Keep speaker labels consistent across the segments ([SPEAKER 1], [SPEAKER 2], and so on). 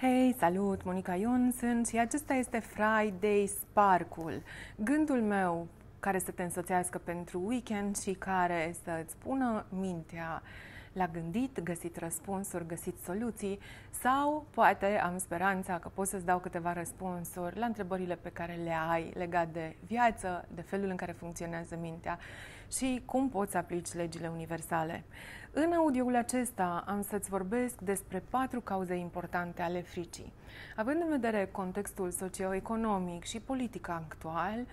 [SPEAKER 1] Hei, salut! Monica Ion sunt și acesta este Friday Sparkul. Gândul meu care să te însoțească pentru weekend și care să-ți pună mintea la gândit, găsit răspunsuri, găsit soluții sau poate am speranța că pot să-ți dau câteva răspunsuri la întrebările pe care le ai legat de viață, de felul în care funcționează mintea și cum poți să aplici legile universale. În audioul acesta am să-ți vorbesc despre patru cauze importante ale fricii. Având în vedere contextul socioeconomic și politic actual,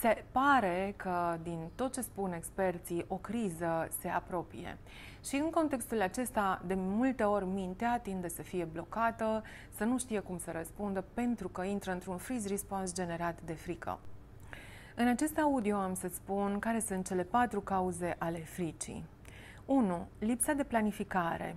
[SPEAKER 1] se pare că din tot ce spun experții, o criză se apropie. Și în contextul acesta, de multe ori mintea tinde să fie blocată, să nu știe cum să răspundă, pentru că intră într-un freeze response generat de frică. În acest audio am să spun care sunt cele patru cauze ale fricii. 1. Lipsa de planificare.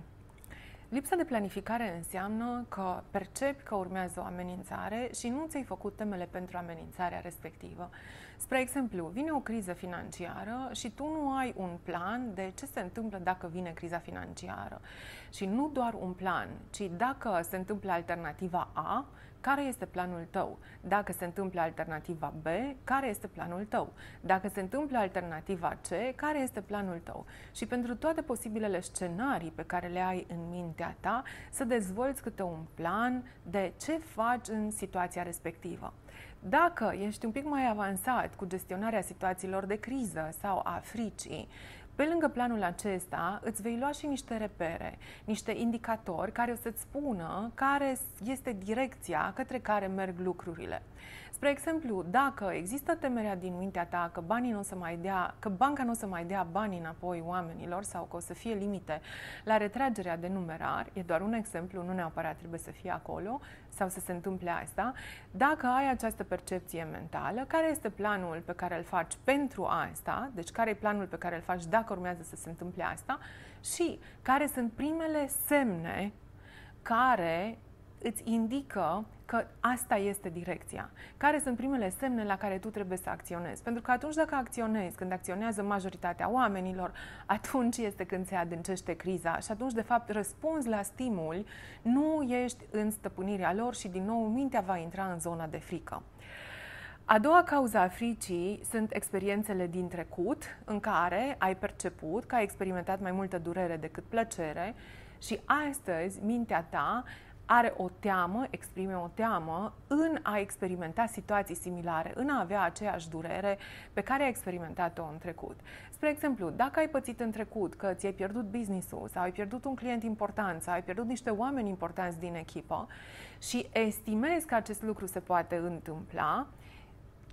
[SPEAKER 1] Lipsa de planificare înseamnă că percepi că urmează o amenințare și nu ți-ai făcut temele pentru amenințarea respectivă. Spre exemplu, vine o criză financiară și tu nu ai un plan de ce se întâmplă dacă vine criza financiară. Și nu doar un plan, ci dacă se întâmplă alternativa A, care este planul tău? Dacă se întâmplă alternativa B, care este planul tău? Dacă se întâmplă alternativa C, care este planul tău? Și pentru toate posibilele scenarii pe care le ai în mintea ta, să dezvolți câte un plan de ce faci în situația respectivă. Dacă ești un pic mai avansat cu gestionarea situațiilor de criză sau a fricii, pe lângă planul acesta, îți vei lua și niște repere, niște indicatori care o să-ți spună care este direcția către care merg lucrurile. Spre exemplu, dacă există temerea din mintea ta că banii nu o să mai dea, că banca nu o să mai dea banii înapoi oamenilor sau că o să fie limite la retragerea de numerar, e doar un exemplu, nu neapărat trebuie să fie acolo sau să se întâmple asta, dacă ai această percepție mentală, care este planul pe care îl faci pentru asta, deci care e planul pe care îl faci dacă urmează să se întâmple asta și care sunt primele semne care îți indică că asta este direcția. Care sunt primele semne la care tu trebuie să acționezi? Pentru că atunci dacă acționezi, când acționează majoritatea oamenilor, atunci este când se adâncește criza și atunci, de fapt, răspunzi la stimul, nu ești în stăpânirea lor și, din nou, mintea va intra în zona de frică. A doua cauza a fricii sunt experiențele din trecut în care ai perceput că ai experimentat mai multă durere decât plăcere și astăzi mintea ta are o teamă, exprime o teamă în a experimenta situații similare, în a avea aceeași durere pe care ai experimentat-o în trecut. Spre exemplu, dacă ai pățit în trecut că ți-ai pierdut business-ul sau ai pierdut un client important sau ai pierdut niște oameni importanți din echipă și estimezi că acest lucru se poate întâmpla,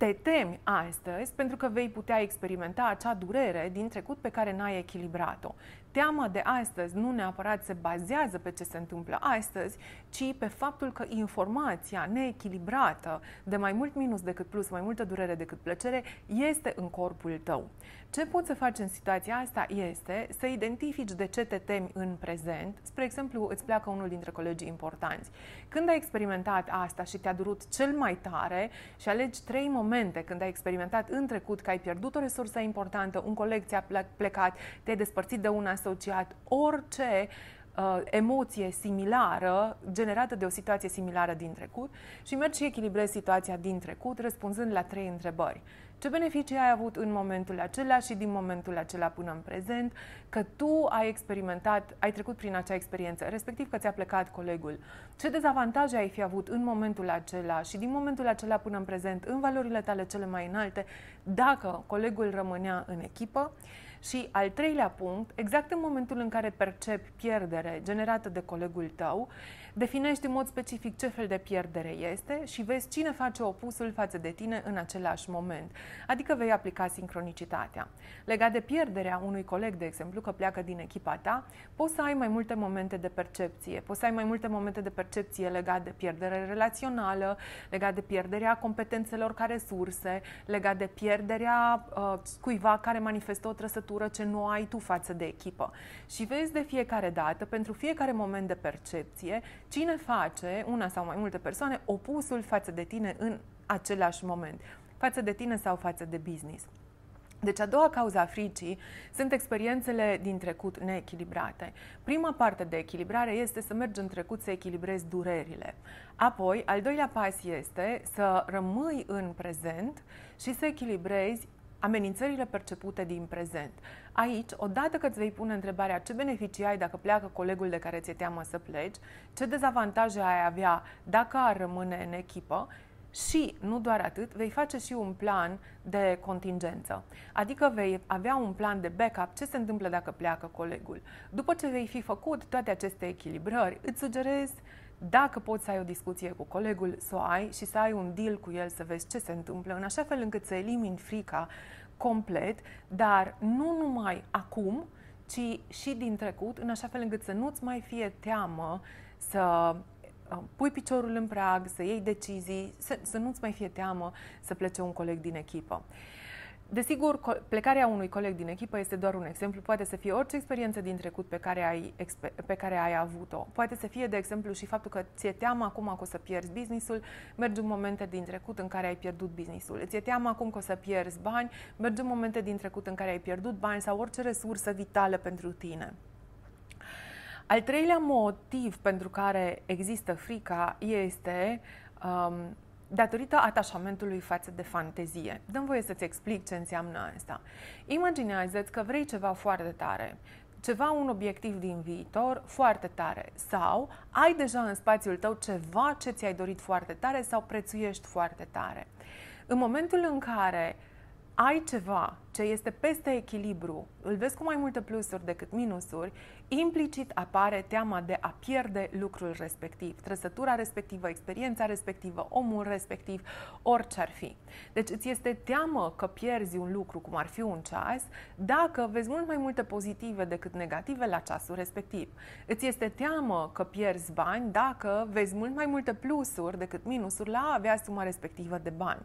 [SPEAKER 1] te temi astăzi pentru că vei putea experimenta acea durere din trecut pe care n-ai echilibrat-o. Teama de astăzi nu neapărat se bazează pe ce se întâmplă astăzi, ci pe faptul că informația neechilibrată de mai mult minus decât plus, mai multă durere decât plăcere, este în corpul tău. Ce poți să faci în situația asta este să identifici de ce te temi în prezent. Spre exemplu, îți pleacă unul dintre colegii importanți. Când ai experimentat asta și te-a durut cel mai tare și alegi trei momente când ai experimentat în trecut că ai pierdut o resursă importantă, un coleg ți-a plecat, te-ai despărțit de un asociat, orice uh, emoție similară generată de o situație similară din trecut și mergi și echilibrezi situația din trecut răspunzând la trei întrebări. Ce beneficii ai avut în momentul acela și din momentul acela până în prezent, că tu ai experimentat, ai trecut prin acea experiență, respectiv că ți-a plecat colegul. Ce dezavantaje ai fi avut în momentul acela și din momentul acela până în prezent, în valorile tale cele mai înalte, dacă colegul rămânea în echipă. Și al treilea punct, exact în momentul în care percepi pierdere generată de colegul tău, definești în mod specific ce fel de pierdere este și vezi cine face opusul față de tine în același moment. Adică vei aplica sincronicitatea. Legat de pierderea unui coleg, de exemplu, că pleacă din echipa ta, poți să ai mai multe momente de percepție. Poți să ai mai multe momente de percepție legat de pierdere relațională, legat de pierderea competențelor ca resurse, legat de pierderea uh, cuiva care manifestă o trăsătură ce nu ai tu față de echipă. Și vezi de fiecare dată, pentru fiecare moment de percepție, Cine face, una sau mai multe persoane, opusul față de tine în același moment, față de tine sau față de business. Deci a doua cauza a fricii sunt experiențele din trecut neechilibrate. Prima parte de echilibrare este să mergi în trecut să echilibrezi durerile. Apoi, al doilea pas este să rămâi în prezent și să echilibrezi amenințările percepute din prezent. Aici, odată că îți vei pune întrebarea ce beneficii ai dacă pleacă colegul de care ți-e teamă să pleci, ce dezavantaje ai avea dacă ar rămâne în echipă, și, nu doar atât, vei face și un plan de contingență. Adică vei avea un plan de backup ce se întâmplă dacă pleacă colegul. După ce vei fi făcut toate aceste echilibrări, îți sugerez dacă poți să ai o discuție cu colegul, să o ai și să ai un deal cu el, să vezi ce se întâmplă, în așa fel încât să elimini frica complet, dar nu numai acum, ci și din trecut, în așa fel încât să nu-ți mai fie teamă să uh, pui piciorul în prag, să iei decizii, să, să nu-ți mai fie teamă să plece un coleg din echipă. Desigur, plecarea unui coleg din echipă este doar un exemplu. Poate să fie orice experiență din trecut pe care ai, pe care ai avut-o. Poate să fie, de exemplu, și faptul că ți-e teamă acum că o să pierzi businessul, mergi în momente din trecut în care ai pierdut businessul. Ți-e teamă acum că o să pierzi bani, mergi în momente din trecut în care ai pierdut bani sau orice resursă vitală pentru tine. Al treilea motiv pentru care există frica este um, datorită atașamentului față de fantezie. Dăm voie să-ți explic ce înseamnă asta. Imaginează-ți că vrei ceva foarte tare, ceva, un obiectiv din viitor foarte tare sau ai deja în spațiul tău ceva ce ți-ai dorit foarte tare sau prețuiești foarte tare. În momentul în care ai ceva ce este peste echilibru, îl vezi cu mai multe plusuri decât minusuri, implicit apare teama de a pierde lucrul respectiv, trăsătura respectivă, experiența respectivă, omul respectiv, orice ar fi. Deci îți este teamă că pierzi un lucru, cum ar fi un ceas, dacă vezi mult mai multe pozitive decât negative la ceasul respectiv. Îți este teamă că pierzi bani dacă vezi mult mai multe plusuri decât minusuri la a avea suma respectivă de bani.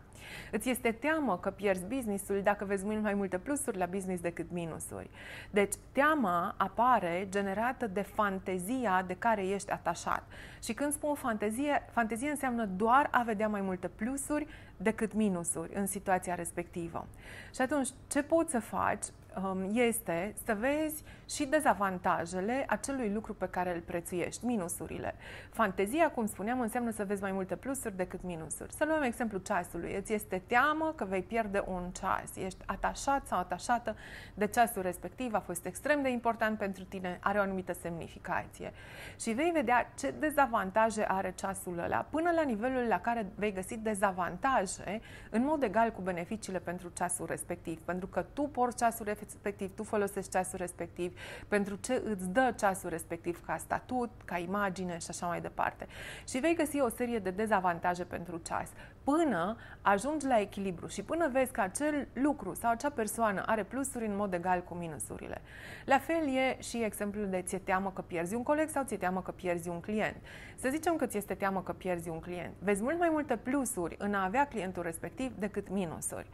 [SPEAKER 1] Îți este teamă că pierzi businessul dacă vezi mult mai multe plusuri la business decât minusuri. Deci, teama apare generată de fantezia de care ești atașat. Și când spun fantezie, fantezie înseamnă doar a vedea mai multe plusuri decât minusuri în situația respectivă. Și atunci, ce poți să faci Um, este să vezi și dezavantajele acelui lucru pe care îl prețuiești, minusurile. Fantezia, cum spuneam, înseamnă să vezi mai multe plusuri decât minusuri. Să luăm exemplu ceasului. Îți este teamă că vei pierde un ceas. Ești atașat sau atașată de ceasul respectiv, a fost extrem de important pentru tine, are o anumită semnificație. Și vei vedea ce dezavantaje are ceasul ăla, până la nivelul la care vei găsi dezavantaje în mod egal cu beneficiile pentru ceasul respectiv. Pentru că tu porți ceasul respectiv, tu folosești ceasul respectiv, pentru ce îți dă ceasul respectiv ca statut, ca imagine și așa mai departe. Și vei găsi o serie de dezavantaje pentru ceas până ajungi la echilibru și până vezi că acel lucru sau acea persoană are plusuri în mod egal cu minusurile. La fel e și exemplul de ți-e teamă că pierzi un coleg sau ți-e teamă că pierzi un client. Să zicem că ți este teamă că pierzi un client. Vezi mult mai multe plusuri în a avea clientul respectiv decât minusuri.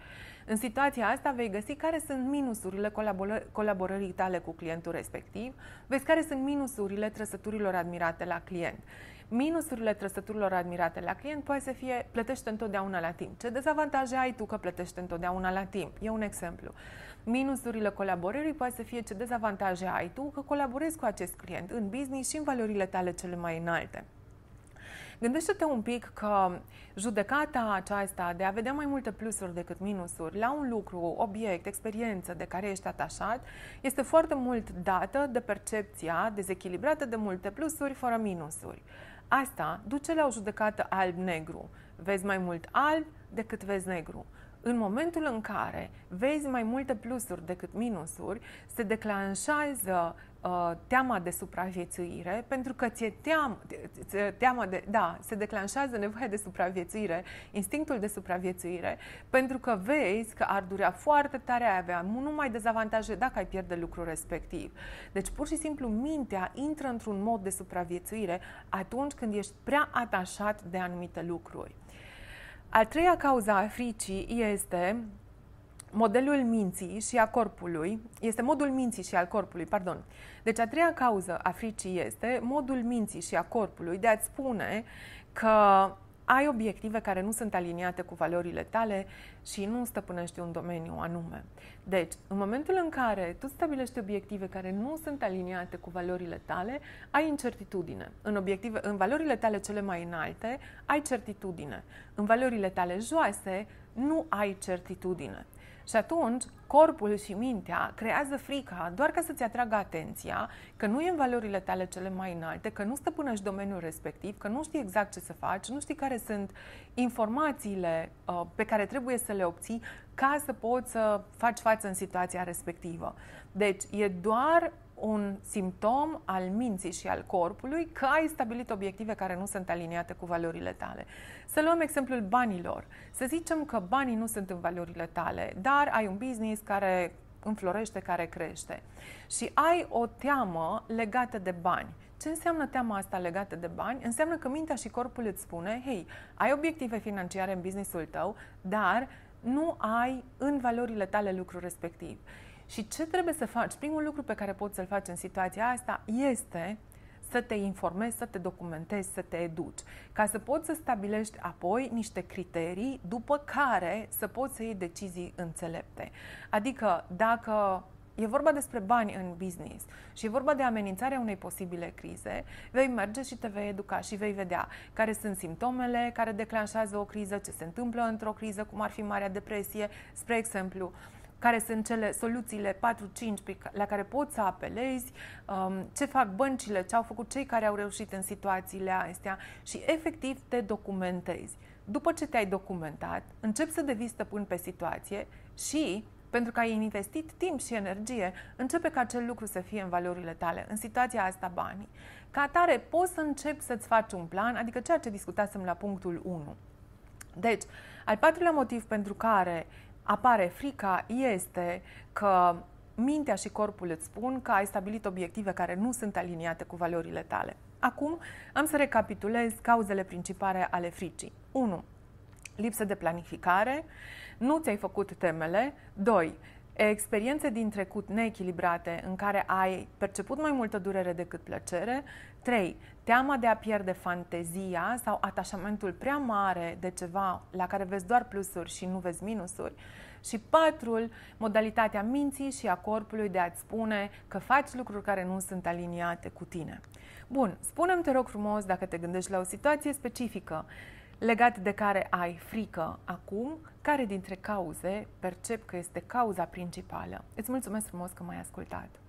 [SPEAKER 1] În situația asta vei găsi care sunt minusurile colaboră- colaborării tale cu clientul respectiv, vezi care sunt minusurile trăsăturilor admirate la client. Minusurile trăsăturilor admirate la client poate să fie plătește întotdeauna la timp. Ce dezavantaje ai tu că plătește întotdeauna la timp? E un exemplu. Minusurile colaborării poate să fie ce dezavantaje ai tu că colaborezi cu acest client în business și în valorile tale cele mai înalte. Gândește-te un pic că judecata aceasta de a vedea mai multe plusuri decât minusuri la un lucru, obiect, experiență de care ești atașat, este foarte mult dată de percepția dezechilibrată de multe plusuri fără minusuri. Asta duce la o judecată alb-negru. Vezi mai mult alb decât vezi negru. În momentul în care vezi mai multe plusuri decât minusuri, se declanșează uh, teama de supraviețuire, pentru că ți-e team, teama de, da, se declanșează nevoia de supraviețuire, instinctul de supraviețuire, pentru că vezi că ar durea foarte tare, ai avea nu numai dezavantaje dacă ai pierde lucrul respectiv. Deci, pur și simplu, mintea intră într-un mod de supraviețuire atunci când ești prea atașat de anumite lucruri. A treia cauza a fricii este modelul minții și a corpului, este modul minții și al corpului, pardon. Deci a treia cauză a fricii este modul minții și a corpului de a-ți spune că ai obiective care nu sunt aliniate cu valorile tale și nu stăpânești un domeniu anume. Deci, în momentul în care tu stabilești obiective care nu sunt aliniate cu valorile tale, ai incertitudine. În, obiective, în valorile tale cele mai înalte, ai certitudine. În valorile tale joase, nu ai certitudine. Și atunci, corpul și mintea creează frica doar ca să-ți atragă atenția că nu e în valorile tale cele mai înalte, că nu stăpânești domeniul respectiv, că nu știi exact ce să faci, nu știi care sunt informațiile uh, pe care trebuie să le obții ca să poți să faci față în situația respectivă. Deci, e doar un simptom al minții și al corpului că ai stabilit obiective care nu sunt aliniate cu valorile tale. Să luăm exemplul banilor. Să zicem că banii nu sunt în valorile tale, dar ai un business care înflorește, care crește. Și ai o teamă legată de bani. Ce înseamnă teama asta legată de bani? Înseamnă că mintea și corpul îți spune, hei, ai obiective financiare în businessul tău, dar nu ai în valorile tale lucrul respectiv. Și ce trebuie să faci? Primul lucru pe care poți să-l faci în situația asta este să te informezi, să te documentezi, să te educi, ca să poți să stabilești apoi niște criterii după care să poți să iei decizii înțelepte. Adică dacă e vorba despre bani în business și e vorba de amenințarea unei posibile crize, vei merge și te vei educa și vei vedea care sunt simptomele care declanșează o criză, ce se întâmplă într-o criză, cum ar fi Marea Depresie, spre exemplu care sunt cele soluțiile 4-5 la care poți să apelezi, um, ce fac băncile, ce au făcut cei care au reușit în situațiile astea și efectiv te documentezi. După ce te-ai documentat, începi să devii stăpân pe situație și pentru că ai investit timp și energie, începe ca acel lucru să fie în valorile tale, în situația asta banii. Ca atare, poți să începi să-ți faci un plan, adică ceea ce discutasem la punctul 1. Deci, al patrulea motiv pentru care apare frica este că mintea și corpul îți spun că ai stabilit obiective care nu sunt aliniate cu valorile tale. Acum am să recapitulez cauzele principale ale fricii. 1. Lipsă de planificare, nu ți-ai făcut temele. 2 experiențe din trecut neechilibrate în care ai perceput mai multă durere decât plăcere. 3. Teama de a pierde fantezia sau atașamentul prea mare de ceva la care vezi doar plusuri și nu vezi minusuri. Și patrul, modalitatea minții și a corpului de a-ți spune că faci lucruri care nu sunt aliniate cu tine. Bun, spunem te rog frumos dacă te gândești la o situație specifică legat de care ai frică acum, care dintre cauze percep că este cauza principală. Îți mulțumesc frumos că m-ai ascultat!